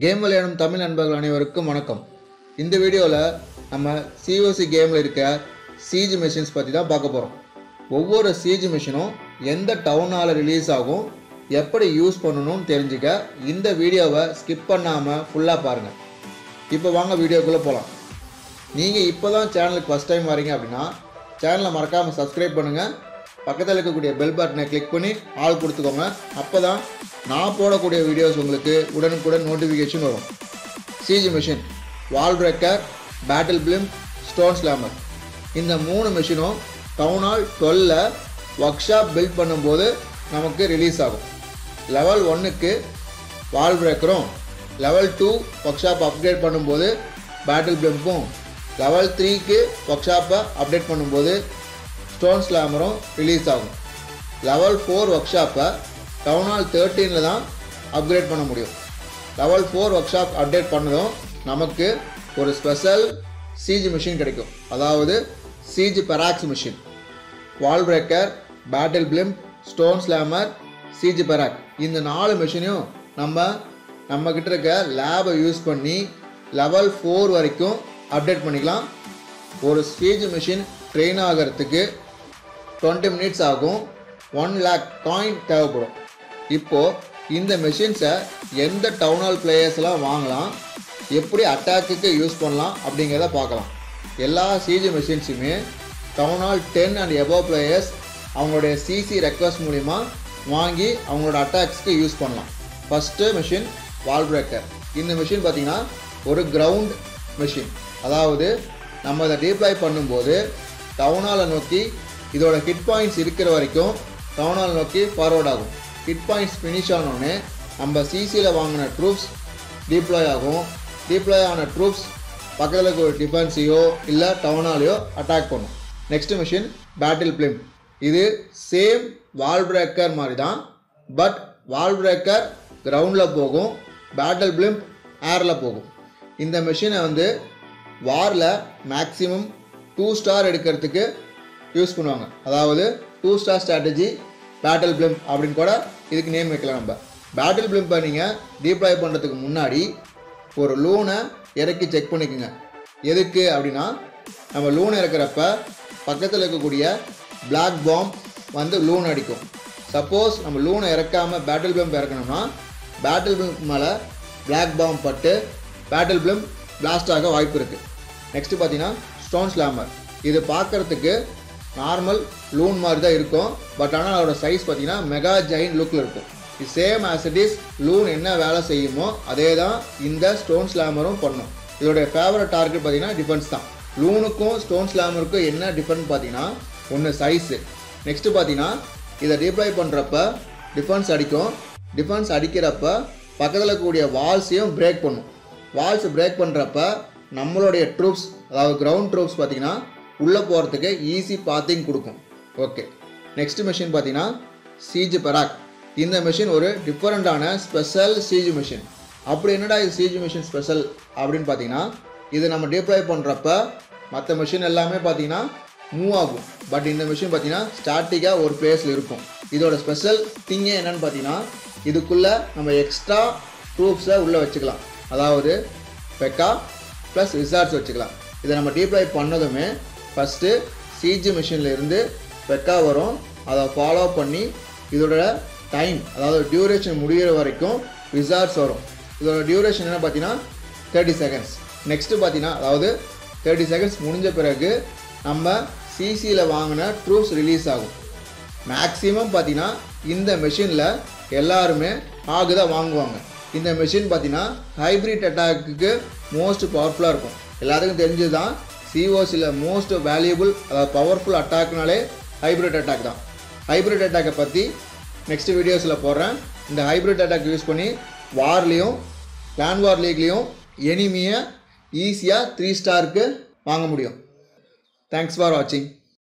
Game விளையாடும் தமிழ் நண்பர்கள் அனைவருக்கும் வணக்கம். இந்த வீடியோவில் நம்ம சிஓசி கேமில் இருக்க சீஜ் மிஷின்ஸ் பற்றி தான் பார்க்க போகிறோம் ஒவ்வொரு சீஜ் மிஷினும் எந்த டவுனால் ரிலீஸ் ஆகும் எப்படி யூஸ் பண்ணணும்னு தெரிஞ்சுக்க இந்த வீடியோவை ஸ்கிப் பண்ணாமல் ஃபுல்லாக பாருங்கள் இப்போ வாங்க வீடியோக்குள்ளே போகலாம் நீங்கள் இப்போ தான் சேனலுக்கு ஃபஸ்ட் டைம் வரீங்க அப்படின்னா சேனலை மறக்காமல் சப்ஸ்கிரைப் பண்ணுங்கள் பக்கத்தில் இருக்கக்கூடிய பெல் பட்டனை கிளிக் பண்ணி ஆள் கொடுத்துக்கோங்க. அப்போ தான் நான் போடக்கூடிய வீடியோஸ் உங்களுக்கு உடனுக்குடன் நோட்டிஃபிகேஷன் வரும். Siege machine wall breaker battle blimp stone slammer இந்த மூணு மிஷினும் டவுன் ஹால் டுவெல்ல ஒர்க் ஷாப் பில்ட் பண்ணும்போது நமக்கு ரிலீஸ் ஆகும். லெவல் ஒன்றுக்கு வால் பிரேக்கரும் level two workshop upgrade பண்ணும்போது பேட்டில் பிளிம்பும் லெவல் த்ரீக்கு ஒர்க் ஷாப்பை அப்டேட் பண்ணும்போது ஸ்டோன் ஸ்லாமரும் ரிலீஸ் ஆகும். லெவல் ஃபோர் ஒர்க் ஷாப்பை டவுன் ஹால் தேர்ட்டீனில் தான் அப்கிரேட் பண்ண முடியும். Level four workshop update பண்ணதும் நமக்கு ஒரு ஸ்பெஷல் சீஜ் மிஷின் கிடைக்கும். அதாவது siege barracks machine wall breaker battle blimp stone slammer siege barrack இந்த நாலு மிஷினையும் நம்ம நம்மக்கிட்ட இருக்க லேபை யூஸ் பண்ணி லெவல் ஃபோர் வரைக்கும் அப்டேட் பண்ணிக்கலாம். ஒரு சீஜ் மிஷின் ட்ரெயின் ஆகிறதுக்கு டுவெண்ட்டி மினிட்ஸ் ஆகும். ஒன் லேக் காயின் தேவைப்படும். இப்போது இந்த மெஷின்ஸை எந்த டவுனால் பிளேயர்ஸ்லாம் வாங்கலாம் எப்படி அட்டாக்குக்கு யூஸ் பண்ணலாம் அப்படிங்கிறத பார்க்கலாம். எல்லா siege மெஷின்ஸுமே town hall ten and above players அவங்களுடைய சிசி ரெக்வஸ்ட் மூலிமா வாங்கி அவங்களோட அட்டாக்ஸ்க்கு யூஸ் பண்ணலாம். ஃபஸ்ட்டு மிஷின் வால் பிரேக்கர் இந்த மிஷின் பார்த்திங்கன்னா ஒரு கிரவுண்ட் மிஷின் அதாவது நம்ம இதை டீப்ளாய் பண்ணும்போது டவுனாலை நோக்கி இதோட ஹிட் பாயிண்ட்ஸ் இருக்கிற வரைக்கும் டவுனால் நோக்கி ஃபார்வர்ட் ஆகும். ஹிட் பாயிண்ட்ஸ் ஃபினிஷ் ஆனோடனே நம்ம சிசியில் வாங்கின ட்ரூப்ஸ் டீப்ளாய் ஆகும். டீப்ளாய் ஆன ட்ரூப்ஸ் பக்கத்தில் இருக்க ஒரு டிஃபென்ஸையோ இல்லை டவுனாலையோ அட்டாக் பண்ணும். நெக்ஸ்ட் மிஷின் பேட்டில் பிளிம் இது சேம் வால் பிரேக்கர் மாதிரி தான் பட் வால் பிரேக்கர் கிரவுண்டில் போகும் பேட்டில் பிளிம்ப் ஏரில் போகும். இந்த மிஷினை வந்து வாரில் மேக்ஸிமம் டூ ஸ்டார் எடுக்கிறதுக்கு யூஸ் பண்ணுவாங்க. அதாவது two star strategy battle blimp அப்படின்னு கூட இதுக்கு நேம் வைக்கலாம் நம்ம. பேட்டில் பிளிம்பை நீங்கள் டீப்ளாய் பண்ணுறதுக்கு முன்னாடி ஒரு லூனை இறக்கி செக் பண்ணிக்கோங்க. எதுக்கு அப்படின்னா நம்ம லூன் இறக்குறப்ப பக்கத்தில் இருக்கக்கூடிய பிளாக் பாம் வந்து லூன் அடிக்கும். சப்போஸ் நம்ம லூனை இறக்காமல் பேட்டில் பிளம்ப் இறக்கணும்னா பேட்டில் பிளம்ப் மேலே பிளாக் பாம் பட்டு பேட்டில் பிளம்ப் பிளாஸ்ட் ஆக வாய்ப்பு இருக்குது நெக்ஸ்ட்டு பார்த்தீங்கன்னா ஸ்டோன் ஸ்லாமர் இது பார்க்குறதுக்கு நார்மல் லூன் மாதிரி தான் இருக்கும். பட் ஆனால் அதோட சைஸ் பார்த்தீங்கன்னா மெகா ஜெயின் லுக்கில் இருக்கும். இது same as it is loon என்ன வேலை செய்யுமோ அதே தான் இந்த ஸ்டோன் ஸ்லாமரும் பண்ணும். இதோடைய ஃபேவரட் டார்கெட் பார்த்தீங்கன்னா டிஃபென்ஸ் தான். லூனுக்கும் ஸ்டோன் ஸ்லாமருக்கும் என்ன டிஃபரெண்ட் பார்த்தீங்கன்னா ஒன்று சைஸு நெக்ஸ்ட்டு பார்த்தீங்கன்னா இதை டிப்ளை பண்ணுறப்ப டிஃபென்ஸ் அடிக்கும். டிஃபென்ஸ் அடிக்கிறப்ப பக்கத்தில் கூடிய வால்ஸையும் பிரேக் பண்ணும். வால்ஸ் பிரேக் பண்ணுறப்ப நம்மளுடைய ட்ரூப்ஸ் அதாவது கிரவுண்ட் ட்ரூப்ஸ் பார்த்தீங்கன்னா உள்ளே போகிறதுக்கு ஈஸி பாத்திங் கொடுக்கும். ஓகே நெக்ஸ்ட் மிஷின் பார்த்தீங்கன்னா சீஜ் பெராக் இந்த மிஷின் ஒரு டிஃப்ரெண்ட்டான ஸ்பெஷல் சீஜ் மிஷின் அப்படி என்னடா இது சீஜ் மிஷின் ஸ்பெஷல் அப்படின்னு பார்த்தீங்கன்னா இது நம்ம டிப்ளாய் பண்ணுறப்ப மற்ற மிஷின் எல்லாமே பார்த்தீங்கன்னா மூவ் ஆகும். பட் இந்த மிஷின் பார்த்தீங்கன்னா ஸ்டாட்டிக்காக ஒரு பிளேஸில் இருக்கும். இதோட ஸ்பெஷல் திங்கே என்னென்னு பார்த்தீங்கன்னா இதுக்குள்ளே நம்ம எக்ஸ்ட்ரா ட்ரூப்ஸை உள்ளே வச்சுக்கலாம். அதாவது பெக்கா ப்ளஸ் ரிசார்ட்ஸ் வச்சுக்கலாம். இதை நம்ம டீப்ளாய் பண்ணதுமே ஃபஸ்ட்டு சிஜி மிஷின்லேருந்து பெக்கா வரும். அதை ஃபாலோ பண்ணி இதோட டைம் அதாவது டியூரேஷன் முடிகிற வரைக்கும் ரிசார்ட்ஸ் வரும். இதோட டியூரேஷன் என்ன பார்த்தீங்கன்னா தேர்ட்டி செகண்ட்ஸ் நெக்ஸ்ட்டு பார்த்தீங்கன்னா அதாவது தேர்ட்டி செகண்ட்ஸ் முடிஞ்ச பிறகு நம்ம சிசியில் வாங்கின ட்ரூப்ஸ் ரிலீஸ் ஆகும். மேக்ஸிமம் பார்த்தீங்கன்னா இந்த மெஷினில் எல்லாருமே ஆகு தான் வாங்குவாங்க. இந்த மெஷின் பார்த்தீங்கன்னா ஹைப்ரிட் அட்டாக்கு மோஸ்ட் பவர்ஃபுல்லாக இருக்கும். எல்லாத்துக்கும் தெரிஞ்சது தான் சிஓசியில் மோஸ்ட் வேல்யூபிள் அதாவது பவர்ஃபுல் அட்டாக்னாலே ஹைப்ரிட் அட்டாக் தான். ஹைப்ரிட் அட்டாக்கை பற்றி நெக்ஸ்ட் வீடியோஸில் போடுறேன். இந்த ஹைப்ரிட் அட்டாக் யூஸ் பண்ணி வார்லேயும் லேண்ட் வார் லீக்லேயும் எனிமியை ஈஸியாக த்ரீ ஸ்டாருக்கு வாங்க முடியும். தேங்க்ஸ் ஃபார் வாட்சிங்